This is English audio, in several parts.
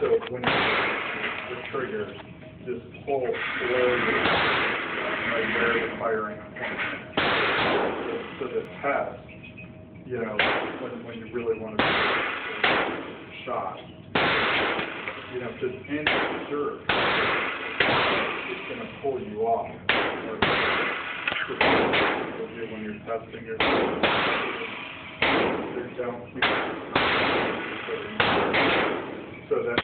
So when you, the trigger, just pull slowly, right where firing point. So the test, you know, when, when you really want to shot, you know, just in sure, it's gonna pull you off. Or when you're testing your, you don't keep so that then the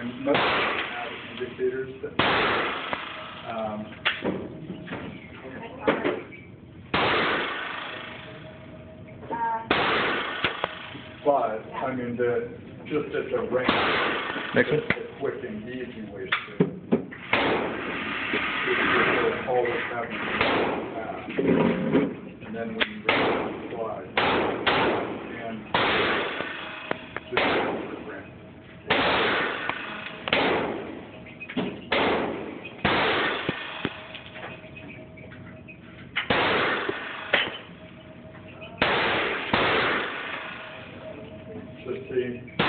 And most of them have indicators that, um, but, I mean, the, just at the range. Next one. the quick and easy way to do it. Is to always have the path. And then when you reach the slide, and just go for granted. So see,